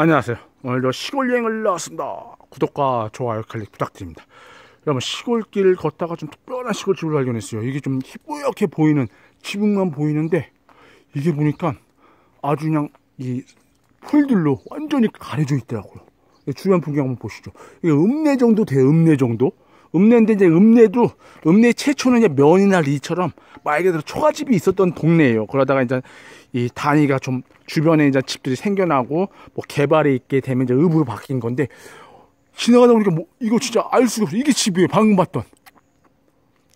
안녕하세요. 오늘도 시골 여행을 나왔습니다. 구독과 좋아요 클릭 부탁드립니다. 여러분 시골길 걷다가 좀 특별한 시골집을 발견했어요. 이게 좀 희뿌옇게 보이는 지붕만 보이는데 이게 보니까 아주 그냥 이 풀들로 완전히 가려져 있더라고요. 주변 풍경 한번 보시죠. 이게 읍내 정도 돼요. 읍내 정도. 읍내인데 이제 읍내도 읍내 최초는 이제 면이나 리처럼 말 그대로 초가집이 있었던 동네예요. 그러다가 이제 이 단위가 좀 주변에 이제 집들이 생겨나고 뭐 개발이 있게 되면 이제 읍으로 바뀐 건데 지나가다 보니까 뭐 이거 진짜 알 수가 없어. 이게 집이에요. 방금 봤던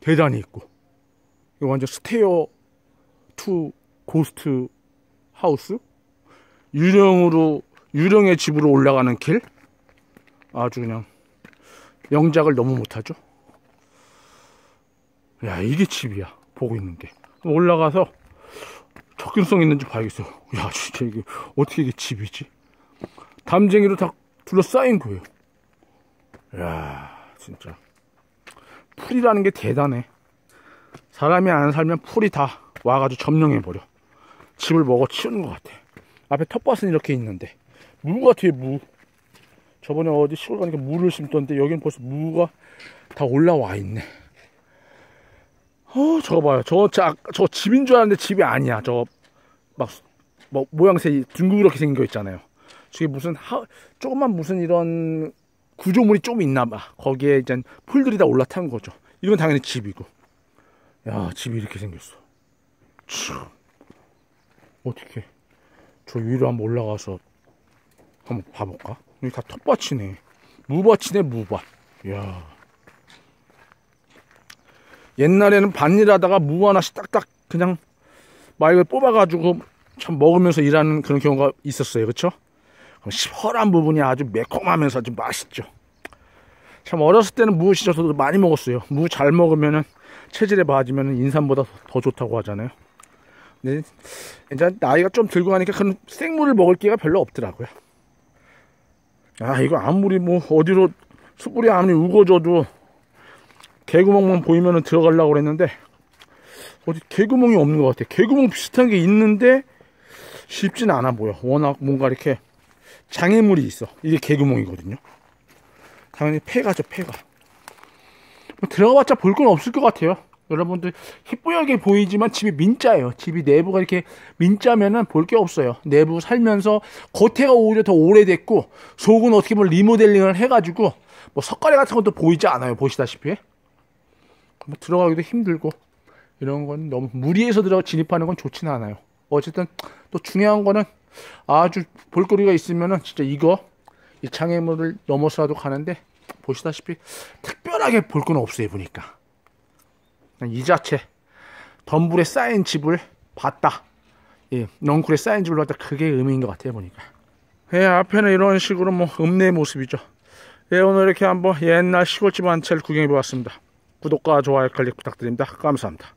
계단이 있고 이거 완전 stair to ghost house 유령으로 유령의 집으로 올라가는 길 아주 그냥 영작을 너무 못하죠. 야 이게 집이야 보고 있는데 올라가서 접근성 있는지 봐야겠어. 야 진짜 이게 어떻게 이게 집이지? 담쟁이로 다 둘러싸인 거예요. 야 진짜 풀이라는 게 대단해. 사람이 안 살면 풀이 다 와가지고 점령해 버려. 집을 먹어 치우는 것 같아. 앞에 텃밭은 이렇게 있는데 무 같아요 무. 저번에 어디 시골 가니까 무를 심던데 여기는 벌써 무가 다 올라와 있네. 어, 저거 봐요. 저거, 저, 저 집인 줄 알았는데 집이 아니야. 저거, 막, 뭐, 모양새 둥그렇게 거 있잖아요. 저게 무슨, 하, 조금만 무슨 이런 구조물이 좀 있나 봐. 거기에 이제 풀들이 다 올라탄 거죠. 이건 당연히 집이고. 야, 집이 이렇게 생겼어. 참. 어떻게. 저 위로 한번 올라가서 한번 봐볼까? 여기 다 텃밭이네. 무밭이네, 무밭. 이야. 옛날에는 밭일 하다가 무 하나씩 딱딱 그냥 말을 뽑아가지고 참 먹으면서 일하는 그런 경우가 있었어요. 그쵸? 시원한 부분이 아주 매콤하면서 아주 맛있죠. 참 어렸을 때는 무 시절도 많이 먹었어요. 무 잘 먹으면은 체질에 맞으면 인삼보다 더 좋다고 하잖아요. 근데 이제 나이가 좀 들고 가니까 그런 생물을 먹을 기회가 별로 없더라고요. 아 이거 아무리 뭐 어디로 숯불이 아무리 우거져도 개구멍만 보이면 들어가려고 그랬는데 어디 개구멍이 없는 것 같아. 개구멍 비슷한 게 있는데 쉽지는 않아 보여. 워낙 뭔가 이렇게 장애물이 있어. 이게 개구멍이거든요. 당연히 폐가죠, 폐가. 뭐 들어가봤자 볼 건 없을 것 같아요. 여러분들 희뿌옇게 보이지만 집이 민자예요. 집이 내부가 이렇게 민자면은 볼 게 없어요. 내부 살면서 겉에가 오히려 더 오래됐고 속은 어떻게 보면 리모델링을 해가지고 뭐 석가래 같은 것도 보이지 않아요. 보시다시피 뭐 들어가기도 힘들고 이런 건 너무 무리해서 들어가 진입하는 건 좋지는 않아요. 어쨌든 또 중요한 거는 아주 볼거리가 있으면은 진짜 이거 이 장애물을 넘어서라도 가는데 보시다시피 특별하게 볼 건 없어요 보니까 이 자체 덤불에 쌓인 집을 봤다. 예, 넝쿨에 쌓인 집을 봤다. 그게 의미인 것 같아요 보니까. 예, 앞에는 이런 식으로 뭐 읍내의 모습이죠. 예, 오늘 이렇게 한번 옛날 시골집 한 채를 구경해 보았습니다. 구독과 좋아요 클릭 부탁드립니다. 감사합니다.